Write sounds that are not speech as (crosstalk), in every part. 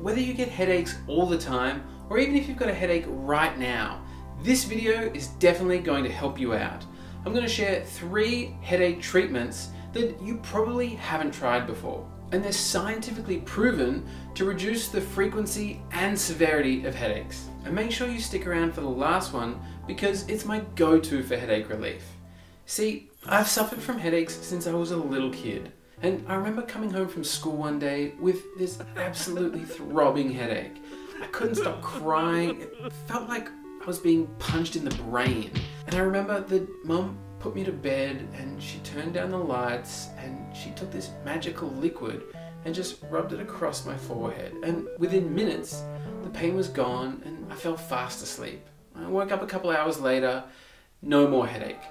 whether you get headaches all the time or even if you've got a headache right now, this video is definitely going to help you out. I'm going to share three headache treatments that you probably haven't tried before. And they're scientifically proven to reduce the frequency and severity of headaches. And make sure you stick around for the last one because it's my go-to for headache relief. See, I've suffered from headaches since I was a little kid. And I remember coming home from school one day with this absolutely (laughs) throbbing headache. I couldn't stop crying. It felt like I was being punched in the brain. And I remember that mum put me to bed and she turned down the lights and she took this magical liquid and just rubbed it across my forehead. And within minutes, the pain was gone and I fell fast asleep. I woke up a couple hours later, no more headache.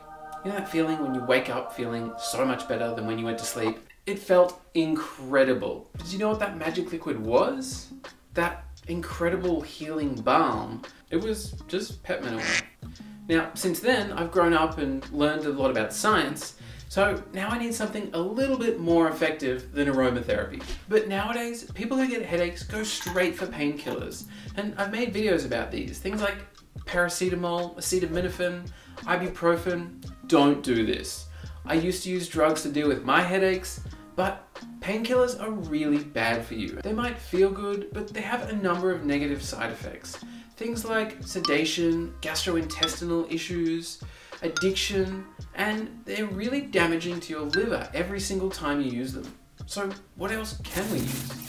You know that feeling when you wake up feeling so much better than when you went to sleep? It felt incredible. Did you know what that magic liquid was? That incredible healing balm. It was just peppermint oil. Now, since then, I've grown up and learned a lot about science, so now I need something a little bit more effective than aromatherapy. But nowadays, people who get headaches go straight for painkillers, and I've made videos about these. Things like paracetamol, acetaminophen, ibuprofen. Don't do this. I used to use drugs to deal with my headaches, but painkillers are really bad for you. They might feel good, but they have a number of negative side effects. Things like sedation, gastrointestinal issues, addiction, and they're really damaging to your liver every single time you use them. So what else can we use?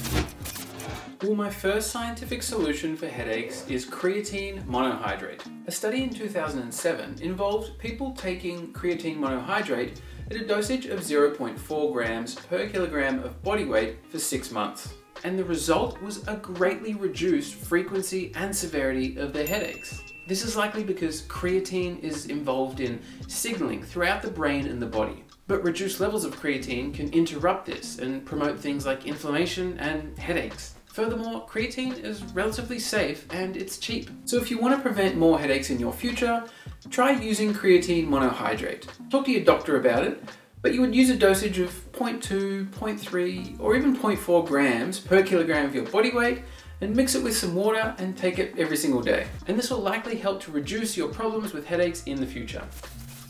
Well, my first scientific solution for headaches is creatine monohydrate. A study in 2007 involved people taking creatine monohydrate at a dosage of 0.4 grams per kilogram of body weight for six months. And the result was a greatly reduced frequency and severity of their headaches. This is likely because creatine is involved in signaling throughout the brain and the body. But reduced levels of creatine can interrupt this and promote things like inflammation and headaches. Furthermore, creatine is relatively safe and it's cheap. So if you want to prevent more headaches in your future, try using creatine monohydrate. Talk to your doctor about it, but you would use a dosage of 0.2, 0.3, or even 0.4 grams per kilogram of your body weight and mix it with some water and take it every single day. And this will likely help to reduce your problems with headaches in the future.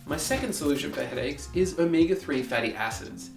My second solution for headaches is omega-3 fatty acids.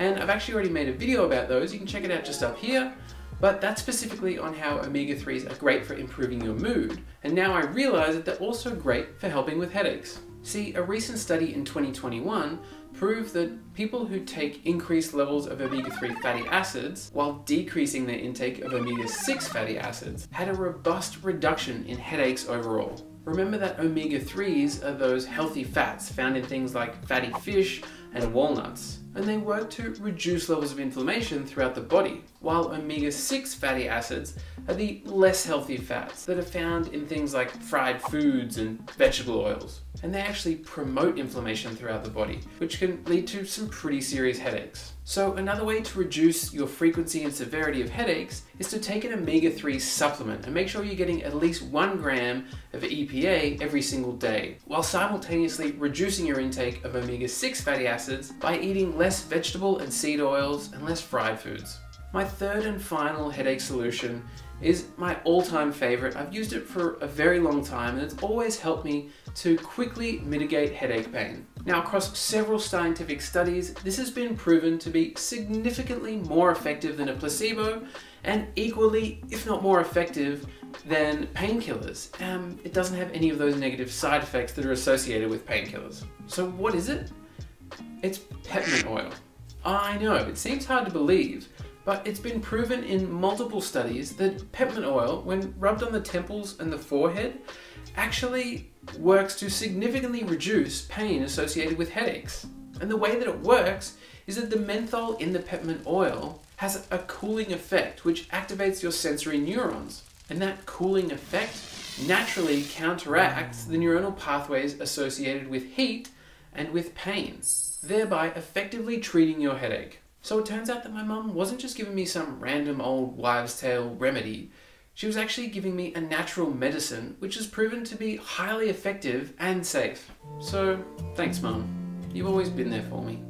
And I've actually already made a video about those, you can check it out just up here, but that's specifically on how omega-3s are great for improving your mood. And now I realize that they're also great for helping with headaches. See, a recent study in 2021 proved that people who take increased levels of omega-3 fatty acids while decreasing their intake of omega-6 fatty acids had a robust reduction in headaches overall. Remember that omega-3s are those healthy fats found in things like fatty fish and walnuts, and they work to reduce levels of inflammation throughout the body, while omega-6 fatty acids are the less healthy fats that are found in things like fried foods and vegetable oils and they actually promote inflammation throughout the body, which can lead to some pretty serious headaches. So another way to reduce your frequency and severity of headaches is to take an omega-3 supplement and make sure you're getting at least one gram of EPA every single day, while simultaneously reducing your intake of omega-6 fatty acids by eating less vegetable and seed oils and less fried foods. My third and final headache solution is my all-time favorite. I've used it for a very long time and it's always helped me to quickly mitigate headache pain. Now across several scientific studies, this has been proven to be significantly more effective than a placebo and equally, if not more effective, than painkillers. Um, it doesn't have any of those negative side effects that are associated with painkillers. So what is it? It's peppermint oil. I know, it seems hard to believe, but it's been proven in multiple studies that peppermint oil, when rubbed on the temples and the forehead, actually works to significantly reduce pain associated with headaches. And the way that it works is that the menthol in the peppermint oil has a cooling effect which activates your sensory neurons. And that cooling effect naturally counteracts the neuronal pathways associated with heat and with pain, thereby effectively treating your headache. So it turns out that my mum wasn't just giving me some random old wives' tale remedy, she was actually giving me a natural medicine which has proven to be highly effective and safe. So thanks mum, you've always been there for me.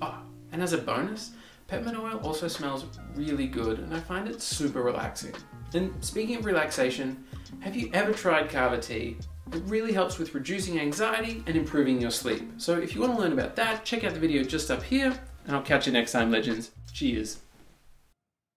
Oh, and as a bonus, Peppermint oil also smells really good and I find it super relaxing. And speaking of relaxation, have you ever tried kava tea? It really helps with reducing anxiety and improving your sleep. So if you want to learn about that, check out the video just up here and I'll catch you next time, legends. Cheers.